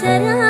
será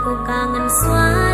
aku kangen suara